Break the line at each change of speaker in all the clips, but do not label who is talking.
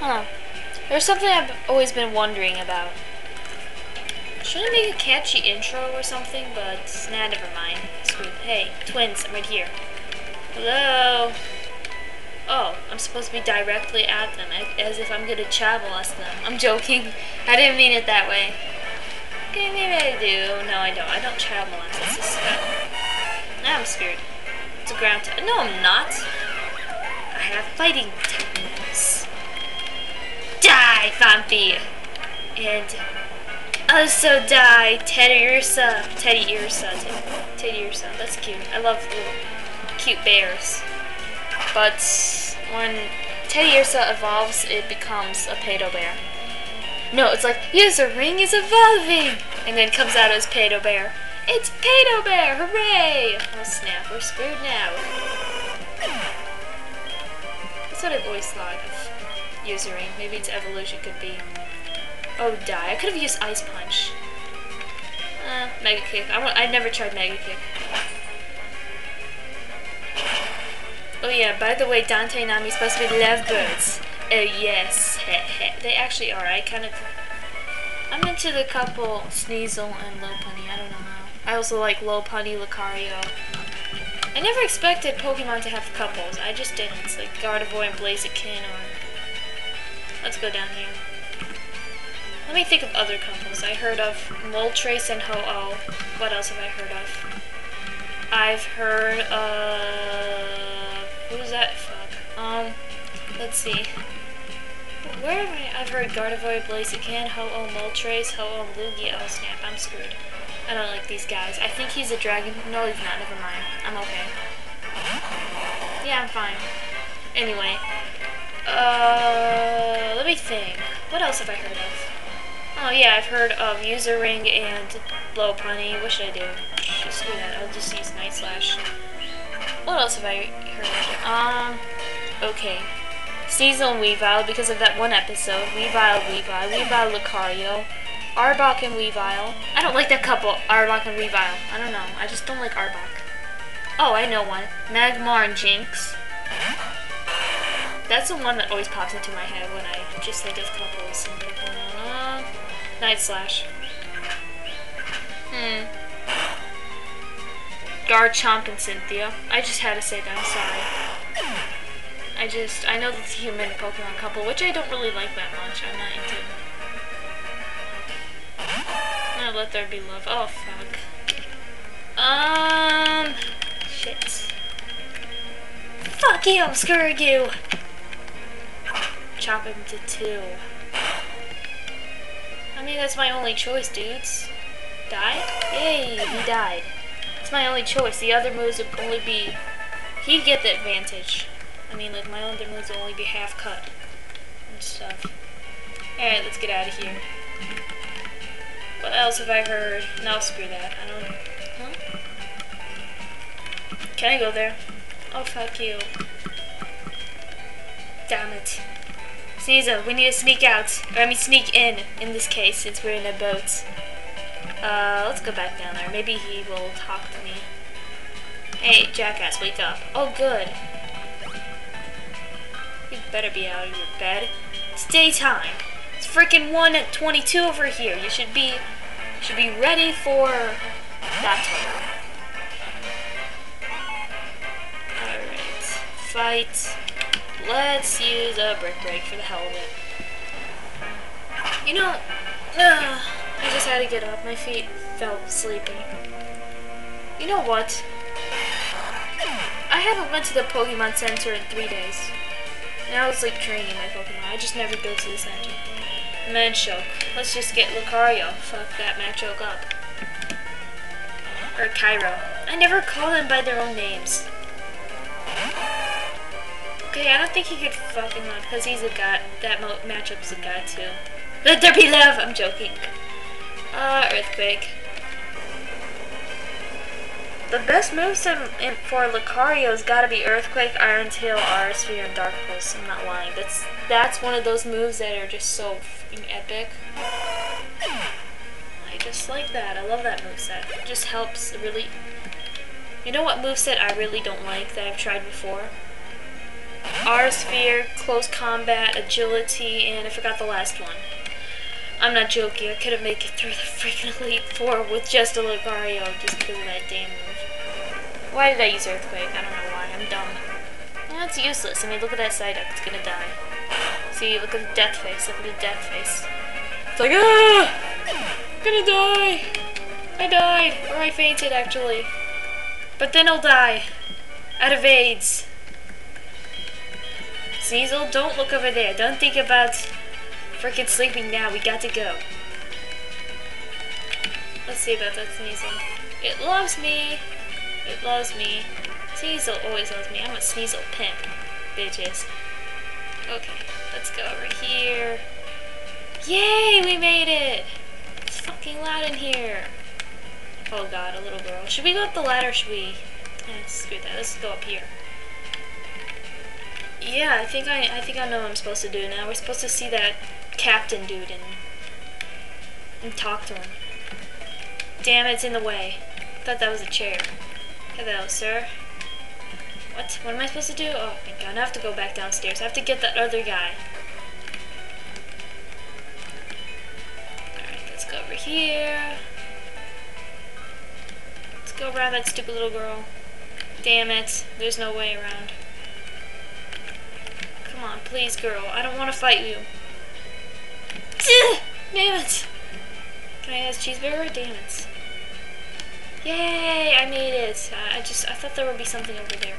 Huh. There's something I've always been wondering about. Should I make a catchy intro or something? But nah, never mind. It. Hey, twins, I'm right here. Hello. Oh, I'm supposed to be directly at them, as if I'm gonna chat molest them. I'm joking. I didn't mean it that way. Okay, maybe I do. No, I don't. I don't child molest. It's just Now I'm scared. It's a ground. no, I'm not. I have fighting techniques. Die! And also die, Teddiursa. Teddy Ursa. Teddiursa. That's cute. I love little cute bears. But when Teddiursa evolves, it becomes a pedo bear. No, it's like, Ursaring is evolving! And then comes out as pedo bear. It's pedo bear! Hooray! Oh snap, we're screwed now. That's what I've always thought of user. Maybe its evolution could be. Oh, die. I could have used Ice Punch. Uh, Mega Kick. I, I never tried Mega Kick. Oh yeah, by the way, Dante and Nami supposed to be lovebirds. Oh yes, they actually are. I kind of, I'm into the couple Sneasel and Lopunny. I don't know how. I also like Lopunny, Lucario. I never expected Pokemon to have couples. I just didn't. It's like Gardevoir and Blaziken or... Let's go down here. Let me think of other couples. I heard of Moltres and Ho-Oh. What else have I heard of? I've heard of... Who's that? Fuck. Um, let's see. Where have I? I've heard Gardevoir, Blaziken, Ho-Oh, Moltres, Ho-Oh, Lugia. Oh snap, I'm screwed. I don't like these guys. I think he's a dragon. No, he's not. Never mind. I'm okay. Yeah, I'm fine. Anyway. Uh, me think. What else have I heard of? Oh yeah, I've heard of Ursaring and Lopunny. What should I do? Just screw that. I'll just use Night Slash. What else have I heard? Of? Um, okay. Seasonal Weavile, because of that one episode. Weavile, Weavile, Weavile, Lucario. Arbok and Weavile. I don't like that couple, Arbok and Weavile. I don't know. I just don't like Arbok. Oh, I know one. Magmar and Jynx. That's the one that always pops into my head when I just think of couples. Uh, Night Slash. Hmm. Garchomp and Cynthia. I just had to say that, I'm sorry. I just, I know that's a human Pokemon couple, which I don't really like that much. I'm not into. I'm gonna let there be love. Oh, fuck. Um, shit. Fuck you, I'm screwing you! Chop him to two. I mean, that's my only choice, dudes. Die? Yay, he died. It's my only choice. The other moves would only be... He'd get the advantage. I mean, like, my other moves would only be half cut. And stuff. Alright, let's get out of here. What else have I heard? No, screw that. I don't... Huh? Can I go there? Oh, fuck you. Damn it. Sneasel, we need to sneak out. Or, I mean, sneak in, in this case, since we're in a boat. Uh, let's go back down there. Maybe he will talk to me. Hey, jackass, wake up. Oh, good. You better be out of your bed. It's daytime. It's freaking 1 at 22 over here. You should be you should be ready for battle. Alright. Fight. Let's use a brick break for the hell of it. You know, uh, I just had to get up. My feet felt sleepy. You know what? I haven't went to the Pokemon Center in three days. And I was like training my Pokemon. I just never go to the center. Machoke. Let's just get Lucario. Fuck that Machoke up. Or Cairo. I never call them by their own names. I don't think he could fuck him up because he's a god. That matchup's a god too. Let there be love! I'm joking. Uh, Earthquake. The best moves in, in, for Lucario's gotta be Earthquake, Iron Tail, Aura Sphere, and Dark Pulse. I'm not lying. That's that's one of those moves that are just so epic. I just like that. I love that moveset. It just helps really... You know what moveset I really don't like that I've tried before? Aura Sphere, close combat, agility, and I forgot the last one. I'm not joking, I couldn't make it through the freaking Elite Four with just a Lucario just because of that damn move. Why did I use Earthquake? I don't know why, I'm dumb. Well, it's useless. I mean, look at that side up, it's gonna die. See, look at the death face, look at the death face. It's like, ah! I'm gonna die! I died! Or I fainted, actually. But then I'll die. Out of AIDS. Sneasel, don't look over there. Don't think about freaking sleeping now. We got to go. Let's see about that Sneasel. It loves me. It loves me. Sneasel always loves me. I'm a Sneasel pimp, bitches. Okay, let's go over here. Yay, we made it! It's fucking loud in here. Oh god, a little girl. Should we go up the ladder should we... Eh, screw that. Let's go up here. Yeah, I think I I think I know what I'm supposed to do now. We're supposed to see that captain dude and and talk to him. Damn it's in the way. Thought that was a chair. Hello, sir. What? What am I supposed to do? Oh my god, I have to go back downstairs. I have to get that other guy. Alright, let's go over here. Let's go around that stupid little girl. Damn it. There's no way around. Come on, please, girl. I don't want to fight you. Damn it. Can I have cheeseburger? Damn it. Yay, I made it. Uh, I just, I thought there would be something over there.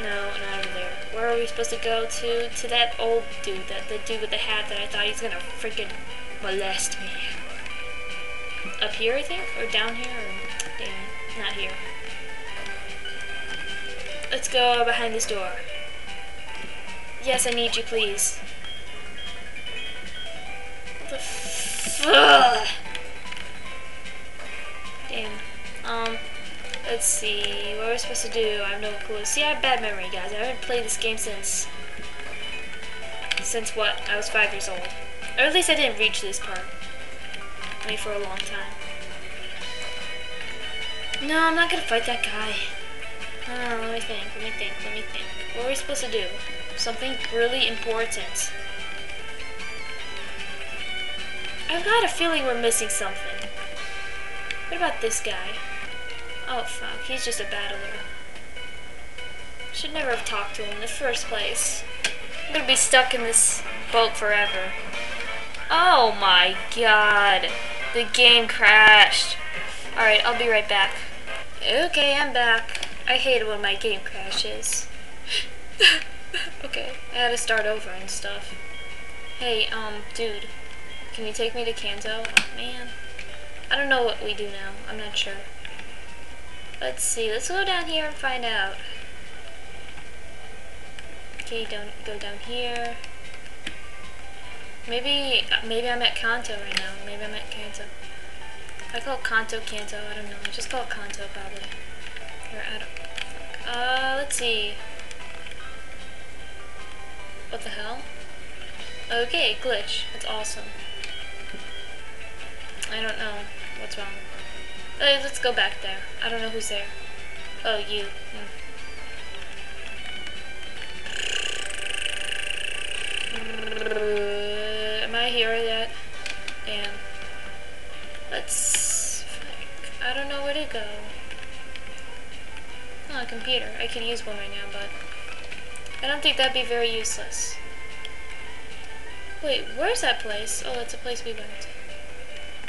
No, not over there. Where are we supposed to go to? To that old dude, that the dude with the hat that I thought he's gonna freaking molest me. Up here, I think? Or down here? Or, damn, not here. Let's go behind this door. Yes, I need you, please. What the f- Damn. Um, let's see. What are we supposed to do? I have no clue. See, I have bad memory, guys. I haven't played this game since... Since what? I was five years old. Or at least I didn't reach this part. I mean, for a long time. No, I'm not gonna fight that guy. Oh, let me think, let me think, let me think. What are we supposed to do? Something really important. I've got a feeling we're missing something. What about this guy? Oh fuck, he's just a battler. Should never have talked to him in the first place. I'm gonna be stuck in this boat forever. Oh my god. The game crashed. Alright, I'll be right back. Okay, I'm back. I hate it when my game crashes. I had to start over and stuff. Hey, um, dude, can you take me to Kanto? Oh, man. I don't know what we do now. I'm not sure. Let's see. Let's go down here and find out. Okay, don't go down here. Maybe, maybe I'm at Kanto right now. Maybe I'm at Kanto. I call it Kanto, Kanto. I don't know. I just call it Kanto probably. Or I don't. Uh, let's see. What the hell? Okay, glitch. That's awesome. I don't know what's wrong. Uh, let's go back there. I don't know who's there. Oh, you. Hmm. Am I here yet? Damn. Let's... I don't know where to go. Oh, a computer. I can use one right now, but... I don't think that'd be very useless. Wait, where's that place? Oh, that's a place we went.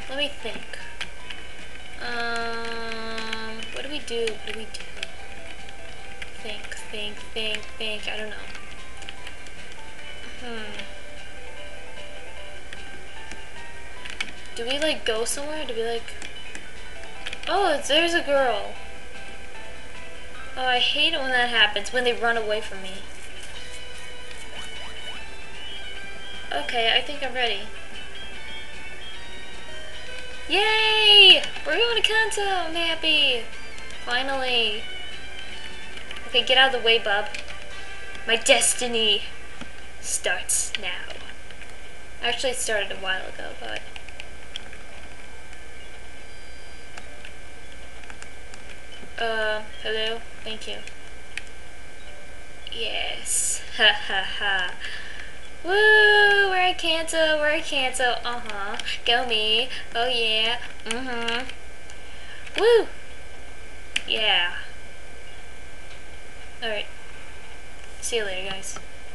Let me think. Um, what do we do? What do we do? Think, think, think, think. I don't know. Hmm. Do we like go somewhere? Do we like... Oh, there's a girl. Oh, I hate it when that happens, when they run away from me. Okay, I think I'm ready. Yay! We're going to Kanto! I'm happy! Finally! Okay, get out of the way, bub. My destiny starts now. Actually, it started a while ago, but... Uh, hello? Thank you. Yes. Ha ha ha. Woo! We're at Kanto, we're at Kanto. Uh-huh. Go me. Oh yeah. Mm-hmm. Woo! Yeah. Alright. See you later, guys.